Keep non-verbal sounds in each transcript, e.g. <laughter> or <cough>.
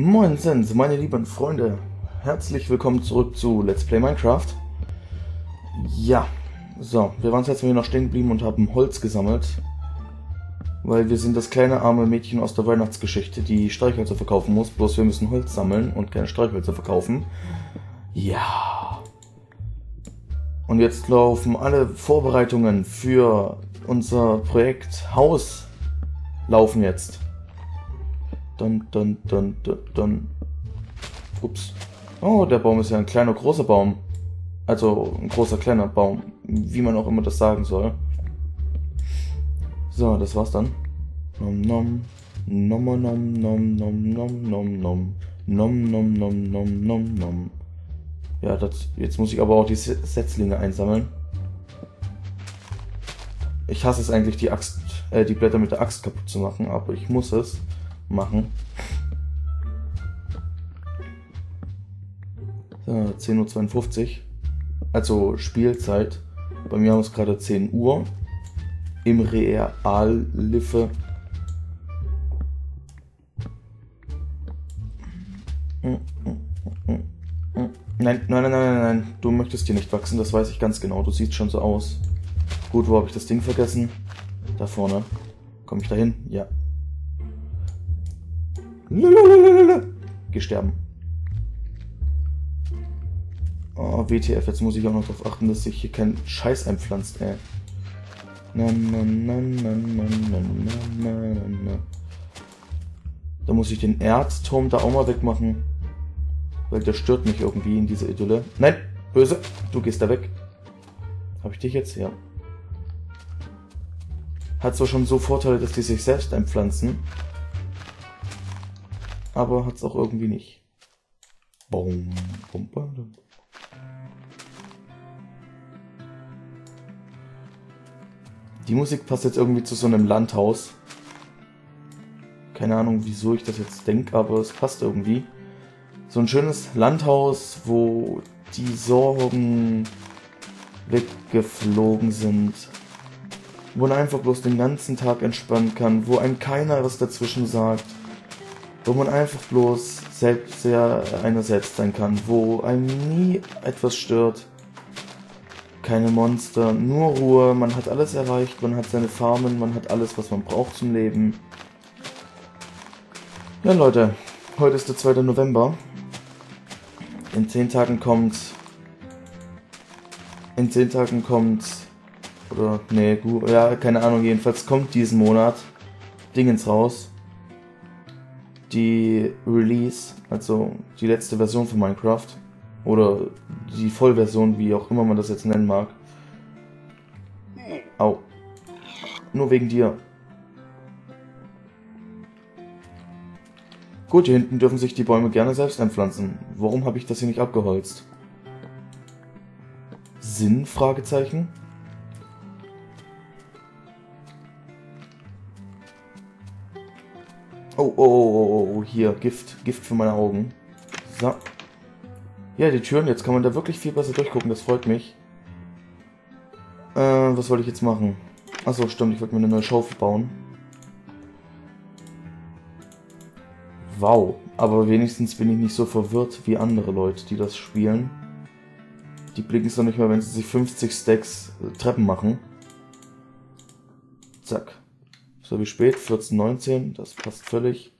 Moin Sens, meine lieben Freunde. Herzlich willkommen zurück zu Let's Play Minecraft. Ja, so, wir waren jetzt hier noch stehen geblieben und haben Holz gesammelt. Weil wir sind das kleine arme Mädchen aus der Weihnachtsgeschichte, die Streichhölzer verkaufen muss. Bloß wir müssen Holz sammeln und keine Streichhölzer verkaufen. Ja. Und jetzt laufen alle Vorbereitungen für unser Projekt Haus laufen jetzt. Dann, dann, dann, dann, dann. Ups. Oh, der Baum ist ja ein kleiner, großer Baum. Also ein großer, kleiner Baum. Wie man auch immer das sagen soll. So, das war's dann. Nom nom. Nom nom nom nom nom nom nom. Nom nom nom nom nom nom. Ja, das, jetzt muss ich aber auch die Setzlinge einsammeln. Ich hasse es eigentlich, die Axt, äh, die Blätter mit der Axt kaputt zu machen, aber ich muss es machen. So, 10.52 Uhr. Also Spielzeit. Bei mir haben es gerade 10 Uhr. Im Real-Liffe. Nein, nein, nein, nein, nein, nein. Du möchtest hier nicht wachsen, das weiß ich ganz genau. Du siehst schon so aus. Gut, wo habe ich das Ding vergessen? Da vorne. Komme ich da hin? Ja. Lalalala. Oh, WTF, jetzt muss ich auch noch darauf achten, dass sich hier kein Scheiß einpflanzt, ey. Na, na, na, na, na, na, na, na, na. Da muss ich den Erzturm da auch mal wegmachen. Weil der stört mich irgendwie in dieser Idylle. Nein, böse, du gehst da weg. Habe ich dich jetzt? Ja. Hat zwar schon so Vorteile, dass die sich selbst einpflanzen, aber hat es auch irgendwie nicht. Boom. Die Musik passt jetzt irgendwie zu so einem Landhaus. Keine Ahnung, wieso ich das jetzt denke, aber es passt irgendwie. So ein schönes Landhaus, wo die Sorgen weggeflogen sind. Wo man einfach bloß den ganzen Tag entspannen kann, wo einem keiner was dazwischen sagt wo man einfach bloß selbst sehr einer selbst sein kann, wo einem nie etwas stört, keine Monster, nur Ruhe, man hat alles erreicht, man hat seine Farmen, man hat alles, was man braucht zum Leben. Ja Leute, heute ist der 2. November. In 10 Tagen kommt... In 10 Tagen kommt... Oder, nee, gut, ja, keine Ahnung, jedenfalls kommt diesen Monat Dingens raus die Release, also die letzte Version von Minecraft oder die Vollversion, wie auch immer man das jetzt nennen mag. Au. Nur wegen dir. Gut, hier hinten dürfen sich die Bäume gerne selbst einpflanzen. Warum habe ich das hier nicht abgeholzt? Sinn? Fragezeichen. Oh, oh, oh, oh, hier, Gift. Gift für meine Augen. So. Ja, die Türen, jetzt kann man da wirklich viel besser durchgucken, das freut mich. Äh, was wollte ich jetzt machen? Achso, stimmt, ich wollte mir eine neue Schaufel bauen. Wow, aber wenigstens bin ich nicht so verwirrt wie andere Leute, die das spielen. Die blicken es doch nicht mehr, wenn sie sich 50 Stacks äh, Treppen machen. Zack. So wie spät, 14.19, das passt völlig.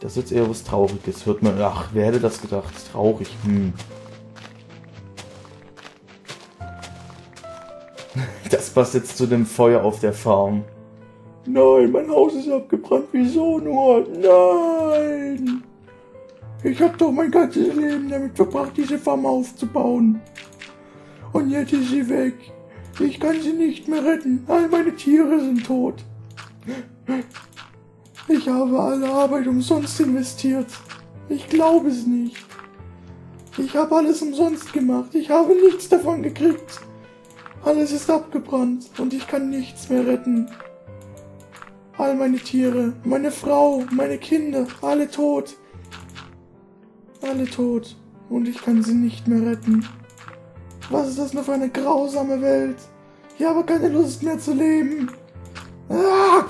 Das ist jetzt eher was Trauriges. Hört man, ach, wer hätte das gedacht? Traurig, hm. <laughs> Das passt jetzt zu dem Feuer auf der Farm. Nein, mein Haus ist abgebrannt. Wieso nur? Nein! Ich habe doch mein ganzes Leben damit verbracht, diese Farm aufzubauen. Und jetzt ist sie weg. Ich kann sie nicht mehr retten. All meine Tiere sind tot. Ich habe alle Arbeit umsonst investiert. Ich glaube es nicht. Ich habe alles umsonst gemacht. Ich habe nichts davon gekriegt. Alles ist abgebrannt und ich kann nichts mehr retten. All meine Tiere, meine Frau, meine Kinder, alle tot. Alle tot und ich kann sie nicht mehr retten. Was ist das nur für eine grausame Welt? Ich habe keine Lust mehr zu leben. Ah!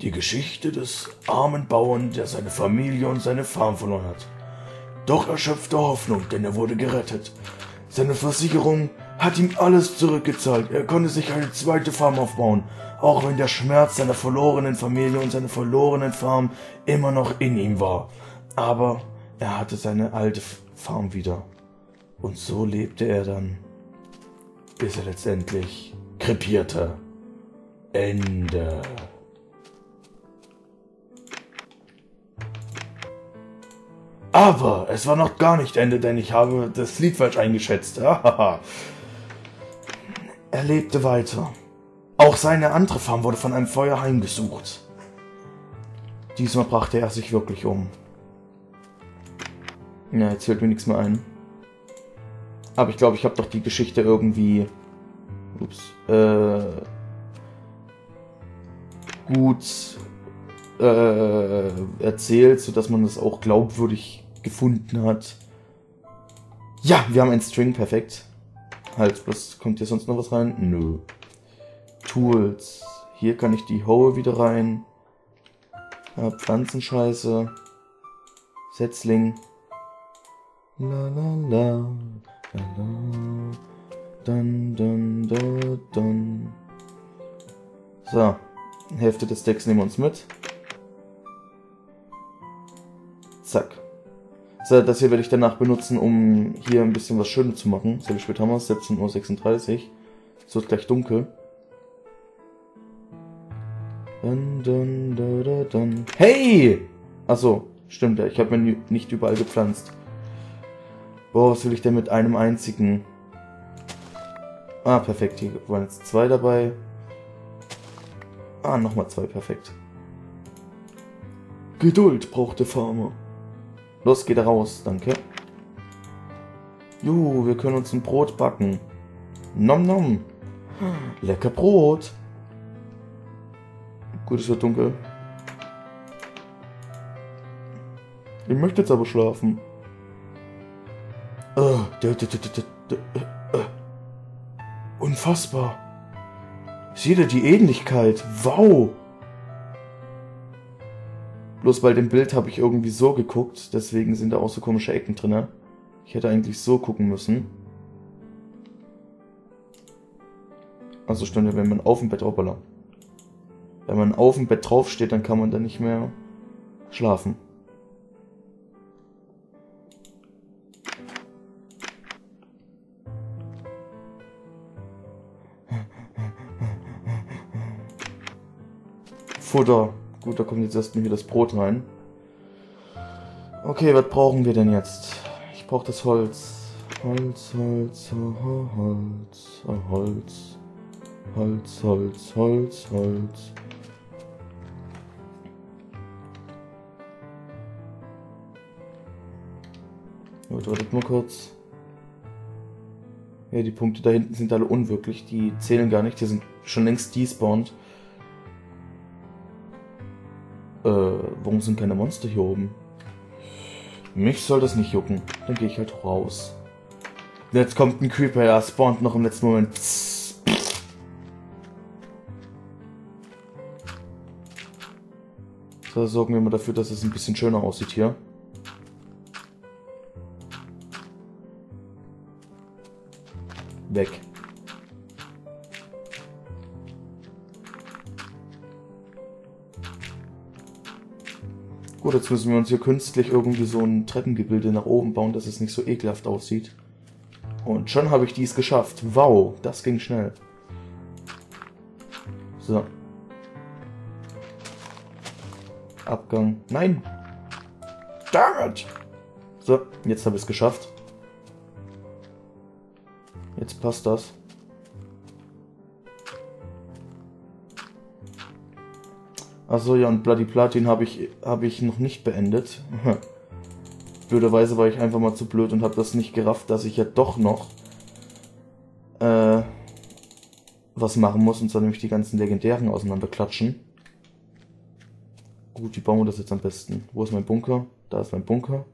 Die Geschichte des armen Bauern, der seine Familie und seine Farm verloren hat. Doch er schöpfte Hoffnung, denn er wurde gerettet. Seine Versicherung hat ihm alles zurückgezahlt. Er konnte sich eine zweite Farm aufbauen, auch wenn der Schmerz seiner verlorenen Familie und seiner verlorenen Farm immer noch in ihm war. Aber er hatte seine alte Farm wieder. Und so lebte er dann, bis er letztendlich krepierte. Ende. Aber es war noch gar nicht Ende, denn ich habe das Lied falsch eingeschätzt. <laughs> er lebte weiter. Auch seine andere Farm wurde von einem Feuer heimgesucht. Diesmal brachte er sich wirklich um. Ja, jetzt fällt mir nichts mehr ein. Aber ich glaube, ich habe doch die Geschichte irgendwie ups, äh, gut äh, erzählt, sodass man das auch glaubwürdig gefunden hat. Ja, wir haben ein String, perfekt. Halt, was kommt hier sonst noch was rein? Nö. Tools. Hier kann ich die Hoe wieder rein. Ja, Pflanzenscheiße. Setzling. La la la. La la. Dun, dun, dun, dun. So. Hälfte des Decks nehmen wir uns mit. Zack. So, das hier werde ich danach benutzen, um hier ein bisschen was Schönes zu machen. So, wie spät haben wir es? 17.36 Uhr. Es wird gleich dunkel. Dun, dun, dun, dun, Hey! Achso, stimmt ja. Ich habe mir nicht überall gepflanzt. Boah, was will ich denn mit einem einzigen? Ah, perfekt. Hier waren jetzt zwei dabei. Ah, nochmal zwei, perfekt. Geduld braucht der Farmer. Los, geht raus, danke. Juhu, wir können uns ein Brot backen. Nom nom. Lecker Brot. Gut, es wird dunkel. Ich möchte jetzt aber schlafen. Uh, Unfassbar. Seht ihr die Ähnlichkeit? Wow. Bloß bei dem Bild habe ich irgendwie so geguckt, deswegen sind da auch so komische Ecken drin. Ich hätte eigentlich so gucken müssen. Also stimmt ja, wenn man auf dem Bett, hoppala. Wenn man auf dem Bett draufsteht, dann kann man da nicht mehr schlafen. Futter. Gut, da kommt jetzt erstmal hier das Brot rein. Okay, was brauchen wir denn jetzt? Ich brauche das Holz. Holz, Holz, Holz, Holz, Holz, Holz, Holz, Holz. Gut, wartet mal kurz. Ja, die Punkte da hinten sind alle unwirklich. Die zählen gar nicht. Die sind schon längst despawned. Äh, warum sind keine Monster hier oben? Mich soll das nicht jucken. Dann gehe ich halt raus. Jetzt kommt ein Creeper, er spawnt noch im letzten Moment. So, sorgen wir mal dafür, dass es ein bisschen schöner aussieht hier. Weg. Gut, jetzt müssen wir uns hier künstlich irgendwie so ein Treppengebilde nach oben bauen, dass es nicht so ekelhaft aussieht. Und schon habe ich dies geschafft. Wow, das ging schnell. So. Abgang. Nein! Damn it! So, jetzt habe ich es geschafft. Jetzt passt das. Achso, ja, und Bloody Platin habe ich, hab ich noch nicht beendet. <laughs> Blöderweise war ich einfach mal zu blöd und habe das nicht gerafft, dass ich ja doch noch äh, was machen muss, und zwar nämlich die ganzen Legendären auseinanderklatschen. Gut, wie bauen wir das jetzt am besten? Wo ist mein Bunker? Da ist mein Bunker.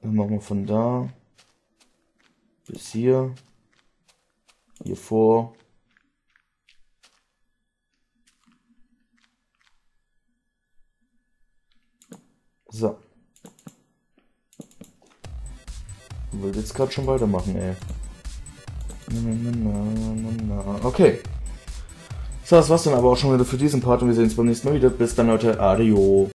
Dann machen wir von da bis hier. Hier vor So. Ich will jetzt gerade schon weitermachen, ey. Okay. So, das war's dann aber auch schon wieder für diesen Part und wir sehen uns beim nächsten Mal wieder. Bis dann, Leute. Adio.